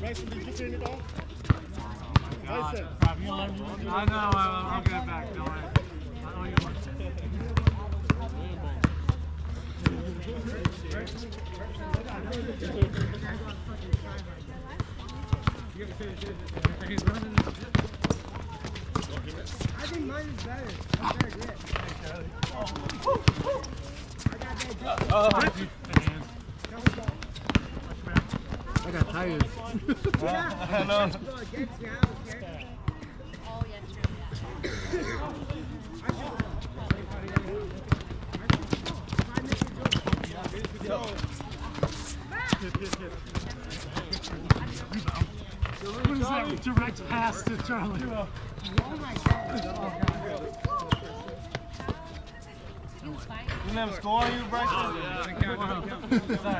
Bryson, did you turn it off? Bryson. I know, I'll, I'll get it back. Don't worry. I know you want I think mine is better. I'm better grip. I got tires. I know. Go against me. I don't care. Oh, yeah, true. What is that direct pass to Charlie? Didn't have a score you, Bryson? I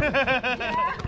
had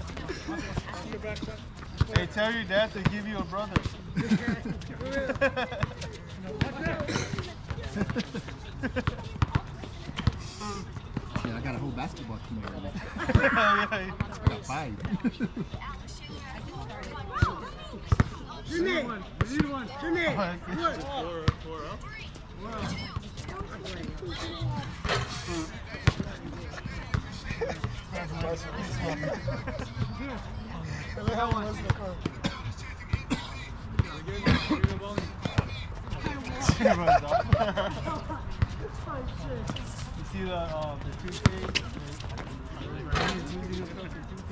hey, tell your dad to give you a brother. Yeah, I got a whole basketball team already. yeah, yeah. I got five. Jimmy. One. We need one. Jimmy. Look. He off. you see the uh, the two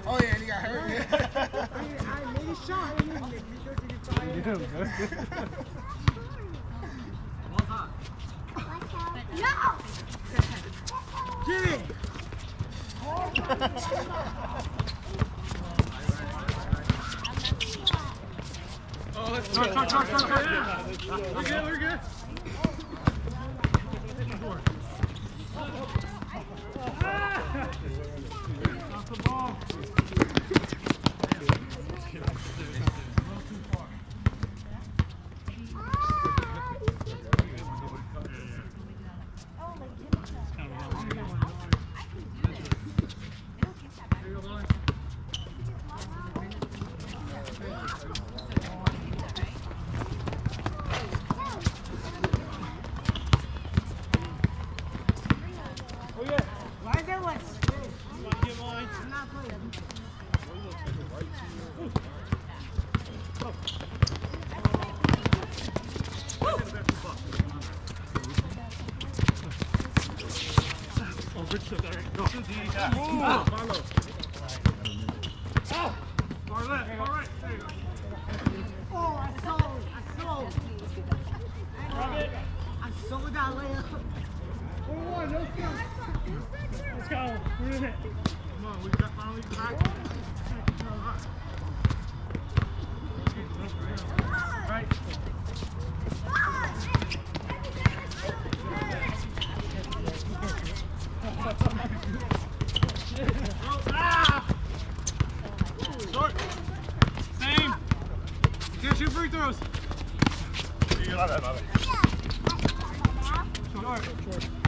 Oh yeah, and he got hurt. I made a shot. Didn't make it. He Jimmy. Start, start, start, start, start. We're good, we're good. Off the ball. Why is everyone scared? I'm not playing. Oh, good shot, Eric. Go. Move. Follow. Oh. Far left, far right. There you go. Oh, I sold. I sold. I sold that layup. Let's go. We're in it. Come on, we got finally back. Right. Oh, ah! Short. Same. Can't shoot free throws. Short. Short. Watch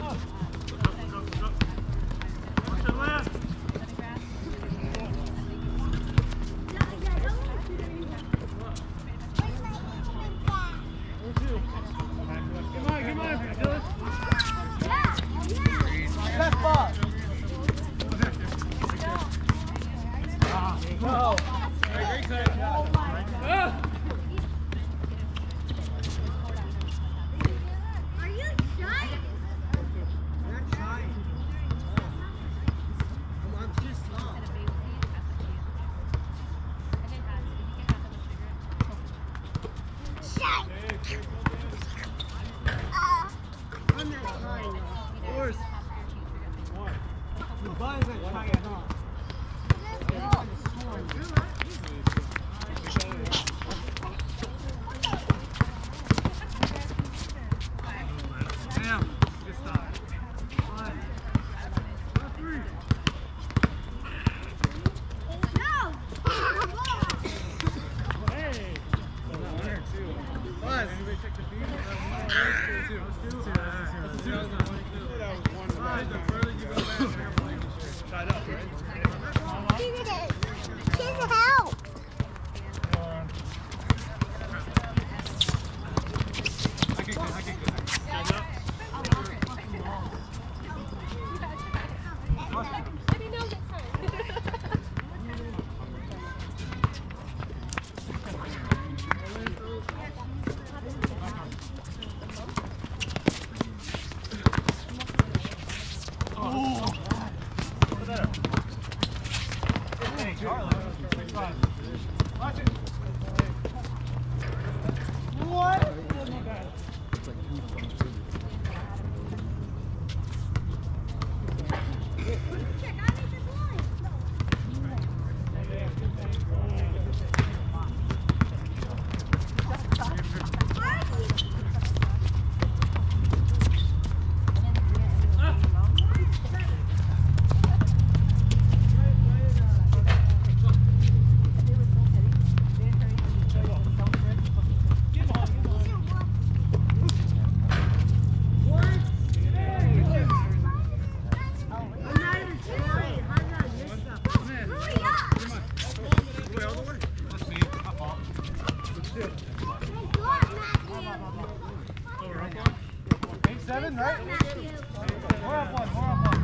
More up one, more up one.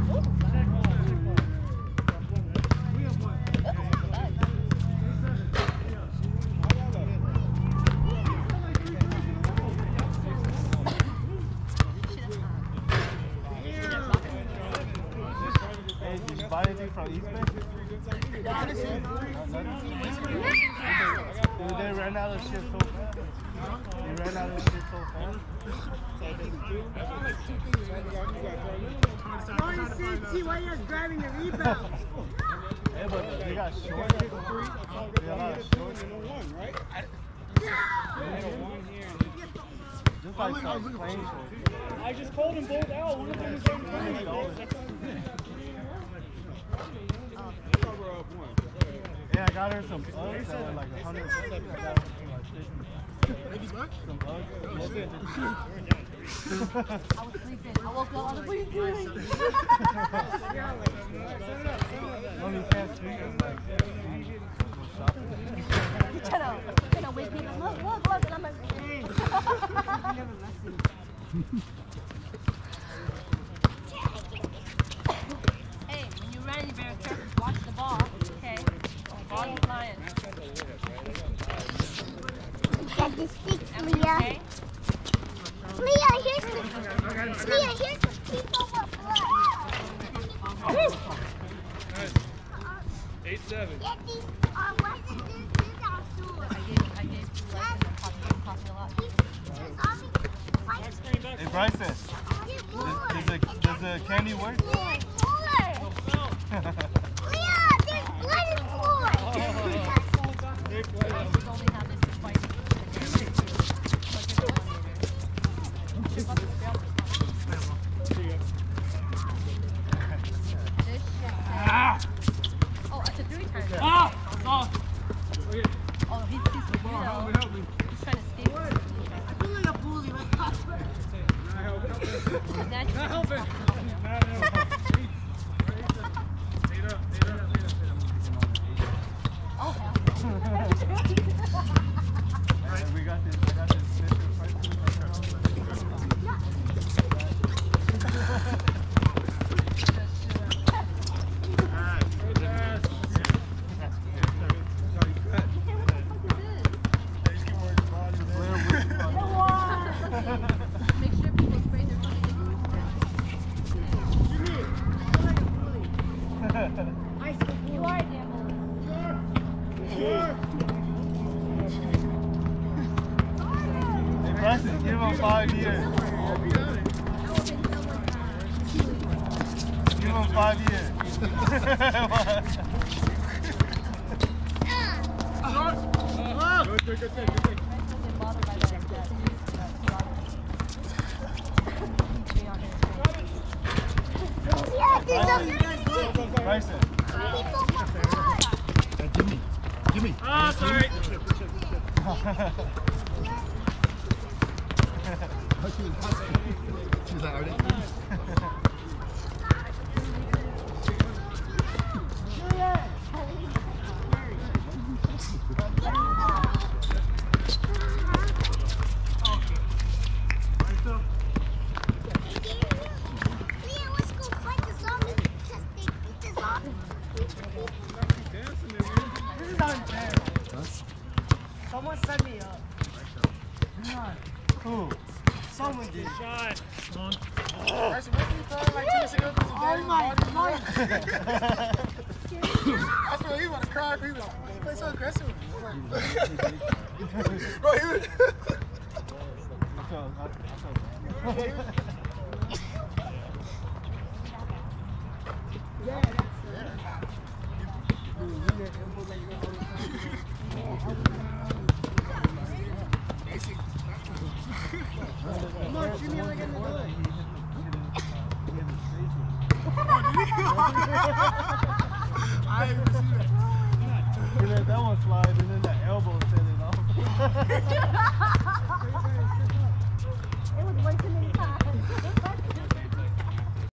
Dude, they ran out of shit so fast. They ran out of shit so fast. See why you're grabbing the rebound. Hey, but they got short. They got a lot of short. Just like some plain short. I just called them both out. One of them is on Yeah, I got her some Uggs that were like a hundred. bucks. I some like Uggs. I was sleeping. I woke up. What are you doing? When can't. You're trying to, you're. Watch the ball. Okay? Ball is flying. Got the sticks, Leah. okay? Leah, here's the Leah, here's the people of blood. Eight seven. Get these. Uh, why is this this outdoor? I gave, I gave two lessons and coffee, coffee a lot. Hey Bryson, does, does, the, does candy work? That's Hey give him five years. Give him five years. Good, good, good, good, good. Yeah, there's a Bryson. people. Give me. Give me. Ah, sorry. She's like, they? Leah, let's go fight the zombies because they beat the zombies. Beat the people. this is unfair. Someone set me up. Who? Someone did. Shot. Bryson, what you thought like two seconds ago? Oh I swear he want to cry. He was he played so aggressive. Bro, he was. Come on, shoot me like in the door. I didn't see that. He let that one slide and then the elbow set it off.